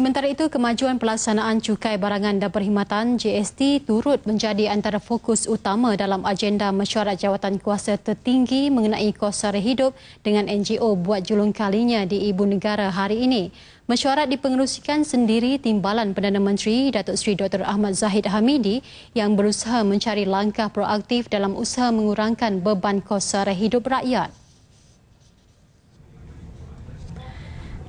Sementara itu, kemajuan pelaksanaan cukai barangan dan perkhidmatan GST turut menjadi antara fokus utama dalam agenda mesyuarat jawatan kuasa tertinggi mengenai kos sara hidup dengan NGO buat julung kalinya di Ibu Negara hari ini. Mesyuarat dipengerusikan sendiri Timbalan Perdana Menteri Datuk Seri Dr. Ahmad Zahid Hamidi yang berusaha mencari langkah proaktif dalam usaha mengurangkan beban kos sara hidup rakyat.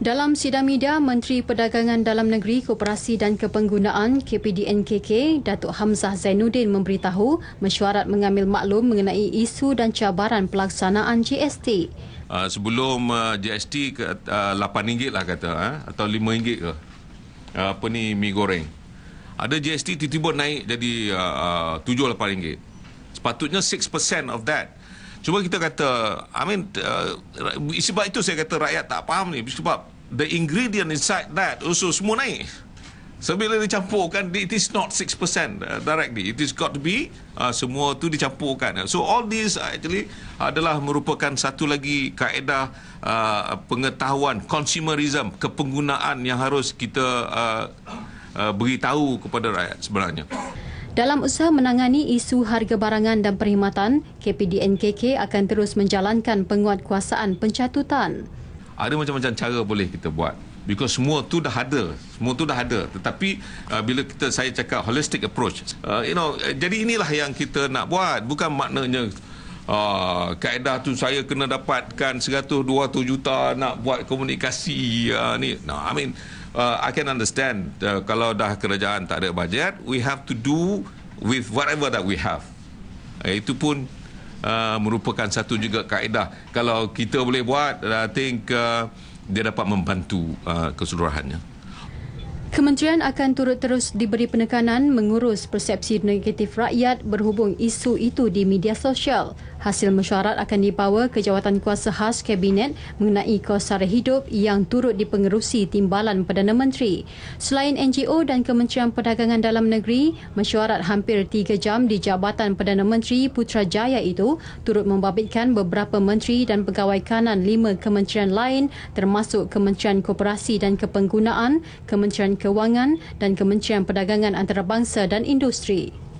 Dalam sidang media, Menteri Perdagangan Dalam Negeri, Koperasi dan Kepenggunaan KPDNKK, Datuk Hamzah Zainuddin memberitahu mesyuarat mengambil maklum mengenai isu dan cabaran pelaksanaan GST. Uh, sebelum uh, GST ke uh, RM8 lah kata uh, atau RM5 ke. Uh, apa ni mi goreng. Ada GST tiba-tiba naik jadi uh, uh, RM7-8. Sepatutnya 6% of that Cuma kita kata, I mean, uh, sebab itu saya kata rakyat tak faham ni. Sebab the ingredient inside that also semua naik. So bila dicampurkan, it is not 6% uh, directly. It is got to be uh, semua tu dicampurkan. So all this actually adalah merupakan satu lagi kaedah uh, pengetahuan consumerism, kepenggunaan yang harus kita uh, uh, beritahu kepada rakyat sebenarnya. Dalam usaha menangani isu harga barangan dan perkhidmatan, KPDNKK akan terus menjalankan penguatkuasaan pencatutan. Ada macam-macam cara boleh kita buat. Because semua tu dah ada. Semua tu dah ada. Tetapi uh, bila kita saya cakap holistic approach, uh, you know, jadi inilah yang kita nak buat. Bukan maknanya uh, kaedah tu saya kena dapatkan 100 200 juta nak buat komunikasi uh, ni. No, I mean uh, I can understand uh, kalau dah kerajaan tak ada bajet, we have to do with whatever that we have. Uh, itu pun uh, merupakan satu juga kaedah. Kalau kita boleh buat, I think uh, dia dapat membantu uh, keseluruhannya. Kementerian akan turut terus diberi penekanan mengurus persepsi negatif rakyat berhubung isu itu di media sosial. Hasil mesyuarat akan dibawa ke jawatan kuasa khas Kabinet mengenai kos sara hidup yang turut dipengerusi Timbalan Perdana Menteri. Selain NGO dan Kementerian Perdagangan Dalam Negeri, mesyuarat hampir tiga jam di Jabatan Perdana Menteri Putrajaya itu turut membabitkan beberapa menteri dan pegawai kanan lima kementerian lain termasuk Kementerian Koperasi dan Kepenggunaan, Kementerian Kewangan dan Kementerian Perdagangan Antarabangsa dan Industri.